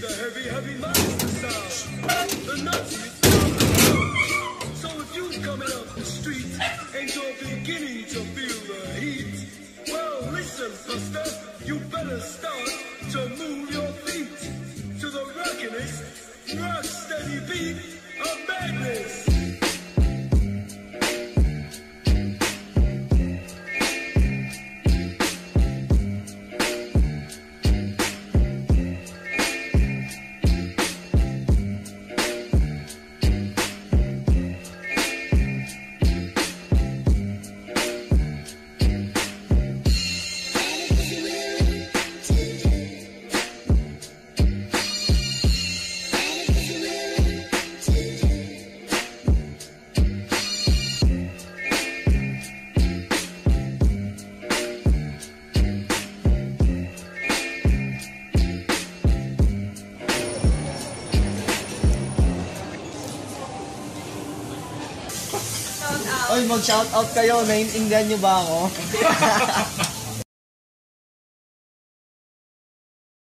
the heavy, heavy monster sound. The nuttiest So if you coming up the street and you're beginning to feel the heat, well, listen, Buster, you better start to move your feet to the rockinest, rock steady beat of madness. Oy, mag-shout out kayo. Naiintindihan niyo ba ako?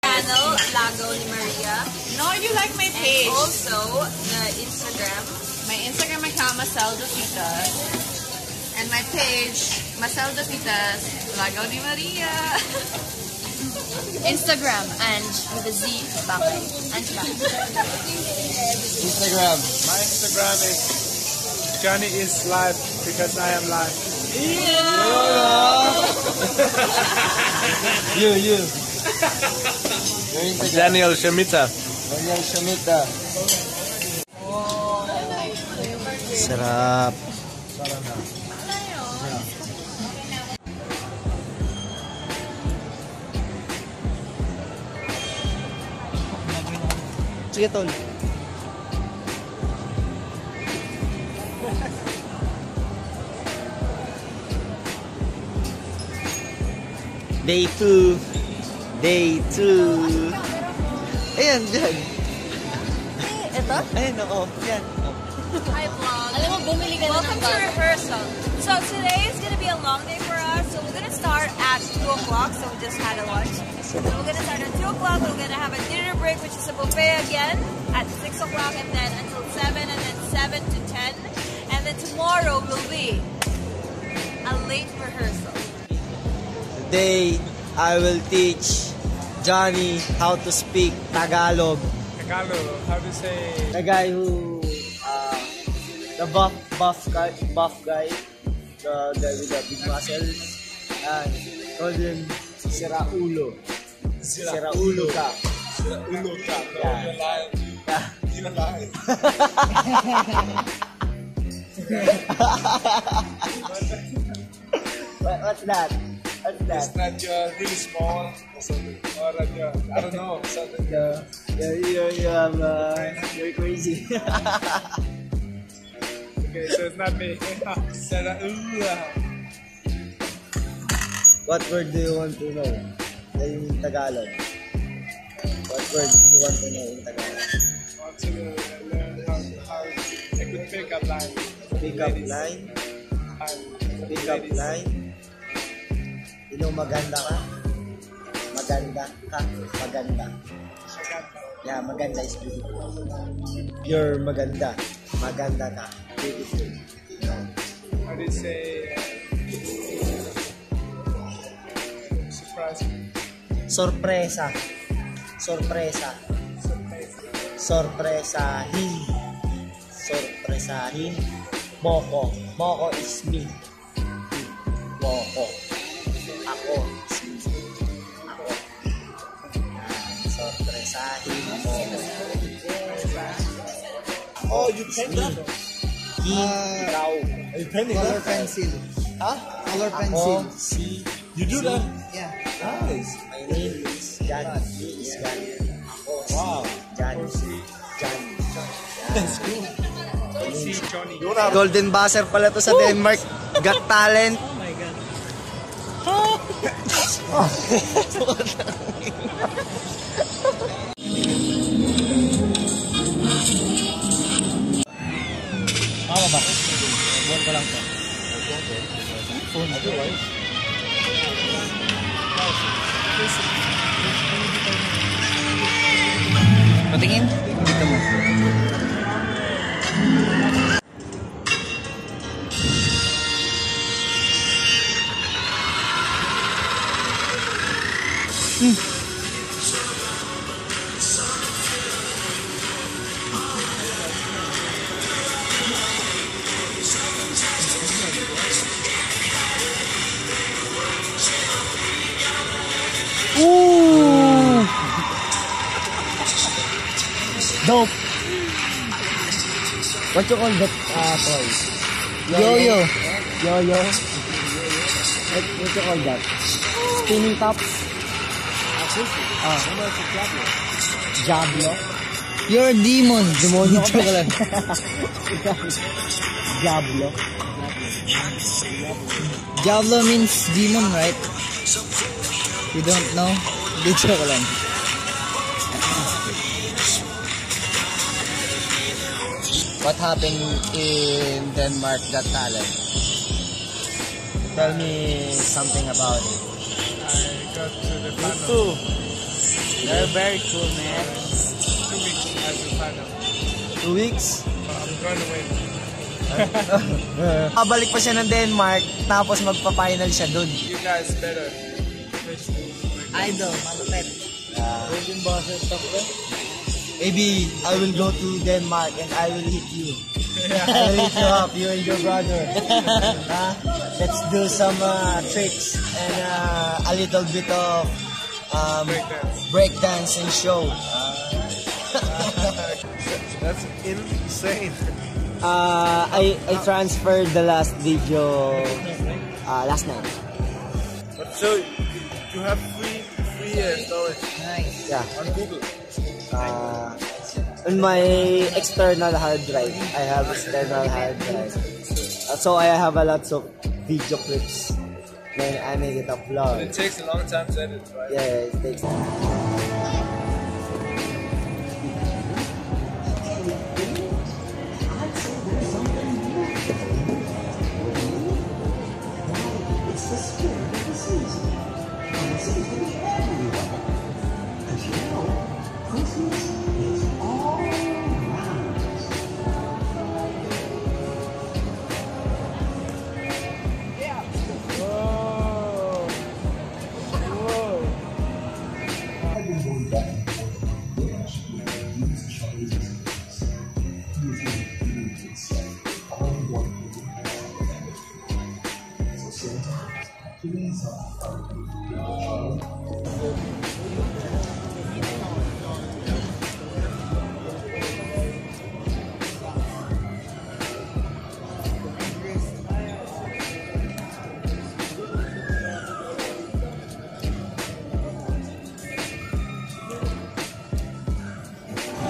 channel, Lago ni Maria. No, you like my page. Also, the Instagram. My Instagram account, Marcel Dositas. And my page, Marcel Dositas, Lago ni Maria. Instagram, Ange, with a Z, Bakay. Ange Bakay. Instagram. My Instagram is Johnny is live because I am like. Yeah. you, you. Daniel Shemita. Daniel Shemita. Serap. Sige, tol. Day 2. Day 2. Ayan, dyan. Ito? Ayan, oo. Yan. Hi, vlog. Alam mo, bumili ka Welcome to rehearsal. So today is gonna be a long day for us. So we're gonna start at 2 o'clock. So we just had a lunch. So we're gonna start at 2 o'clock. We're gonna have a dinner break, which is a buffet again at 6 o'clock and then until 7 and then 7 to 10. And then tomorrow will be a late rehearsal. Today, I will teach Johnny how to speak Tagalog. Tagalog, how to say The guy who, uh, the buff, buff guy, buff guy, the guy with the big muscles, and call him Siraulo. Siraulo ka. Ulo ka. No, Yeah. you're lying. Yeah. You're lying. What, what's that? It's not you're really small or something. Or you're, I don't know, something. Yeah, yeah, you, you have, uh, you're crazy. Okay, so it's not me. What word do you want to know in Tagalog? What word do you want to know in Tagalog? want to learn how, how a good pickup line. Pick up ladies. line. And for the Pick up ladies. line. Know, maganda ka. Maganda ka. Maganda. Yeah, maganda is beautiful. You're maganda. Maganda ka. Beautiful. How do you say? Uh, surprise. Sorpresa. Sorpresa. Sorpresahin. Sorpresahin. Moko. Moko is me. Moko. Ako. Sorpresahin mo. Oh, you me. that? He, ikaw. Are you painting Color that? pencil. Ha? Color Ako, pencil. si, You do that? Yeah. Nice. my name is Johnny. He is Johnny. Ako, Wow. Johnny. Johnny. That's cool. See Johnny. Golden Buzzer pala to sa Denmark. Got talent. Oh. Tama ba? Buwan ko lang to. Phone. Otherwise. Patingin. Dito mo. You call that uh, toy? Yo-yo. Yo-yo. What, what you call that? Spinning tops? Ah. Jablo? You're a demon. Demonyo ka lang. Jablo? Diablo means demon, right? You don't know? Di joke lang. What happened in Denmark Got Talent? Tell me something about it. I got to the final. Too. They're very cool, man. Two weeks as the final. Two weeks? I'm going to win. Pabalik pa siya ng Denmark, tapos magpa-final siya dun. You guys better. Idol, malupet. Golden Buzzer stuff Maybe I will go to Denmark and I will hit you. I will hit you up, you and your brother. Huh? Let's do some uh, tricks and uh, a little bit of um, Breakdance. breakdance and show. That's insane. Uh, I, I transferred the last video uh, last night. But so you have free free uh, storage Nice. Yeah. on Google. Uh, on my external hard drive, I have external hard drive. Uh, so I have a lot of video clips. Then I make it upload. it takes a long time to edit, right? Yeah, it takes. Do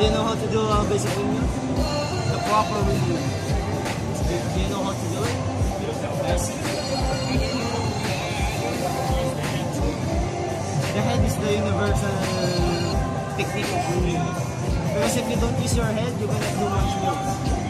you know how to do uh, basic windmill? The proper windmill. Universal technique of windmill. Because if you don't use your head, you cannot do much work.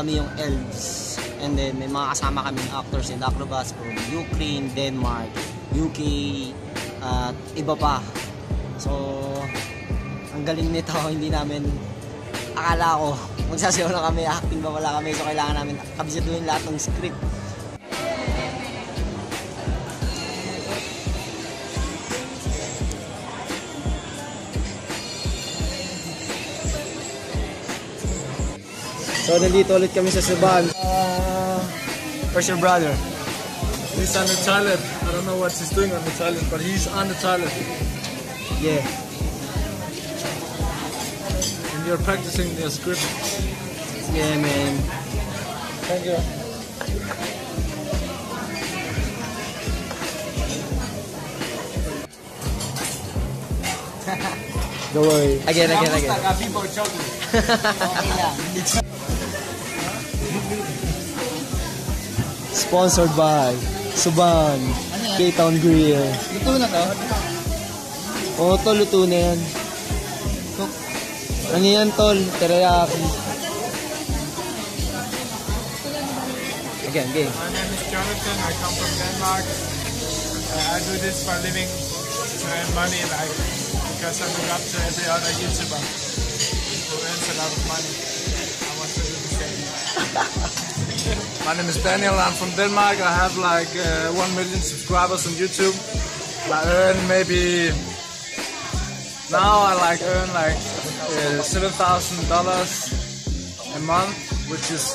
Kami yung elves. And then may mga kasama kaming actors and acrobats from Ukraine, Denmark, UK, at iba pa. So, ang galing nito, hindi namin akala ko magsasayaw na kami, acting ba wala kami, so kailangan namin kabisituhin lahat ng script. So, nandito ulit kami sa Suban. Uh, where's your brother? He's on the toilet. I don't know what he's doing on the toilet, but he's on the toilet. Yeah. And you're practicing the script. Yeah, man. Thank you. Don't worry. Again, again, again. Sponsored by Suban, K-Town Grill. Luto na to? Oo, tol, luto na yan. Ano yan, tol? Teriyaki. Again, again. My name is Jonathan. I come from Denmark. Uh, I do this for a living to earn money, like because I look up to every other YouTuber who earns a lot of money. I want to do the same. My name is Daniel. I'm from Denmark. I have like uh, one million subscribers on YouTube. I earn maybe now I like earn like uh, seven thousand dollars a month, which is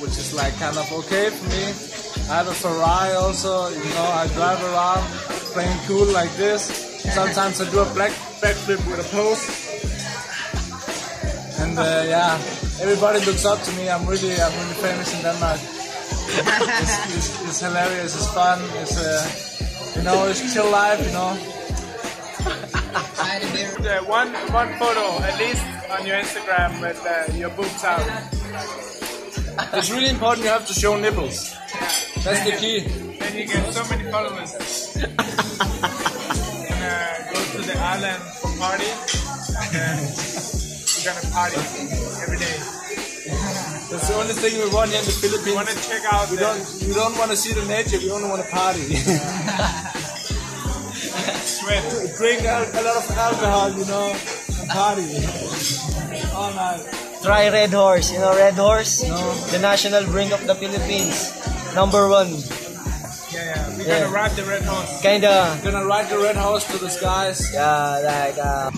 which is like kind of okay for me. I have a Ferrari also, you know, I drive around playing cool like this. Sometimes I do a black backflip with a pose. And uh, yeah, everybody looks up to me. I'm really, I'm really famous in Denmark. it's, it's, it's hilarious. It's fun. It's uh, you know, it's chill life. You know. Uh, one one photo at least on your Instagram with uh, your boobs out. It's really important. You have to show nipples. Yeah. That's the key. Then you get so many followers. and uh, go to the island for party. And we're gonna party every day. That's the only thing we want here in the Philippines. We want to check out. We don't. We don't want to see the nature. We only want to party. Sweat. Drink a, a lot of alcohol, you know, and party all night. Try Red Horse. You know Red Horse? No. The national drink of the Philippines. Number one. Yeah, yeah. We're Yeah. gonna ride the red horse. Kinda, We're gonna ride the red horse to the skies. yeah, like, uh,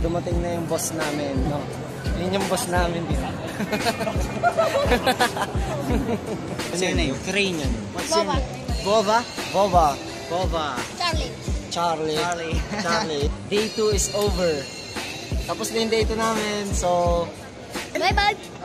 dumating na yung boss namin, no? Yun yung boss namin dito. What's your name? Ukrainian. What's your name? Vova? Vova. Vova. Charlie. Charlie. Charlie. Charlie. Day 2 is over. Tapos na yung day 2 namin, so Bye-bye.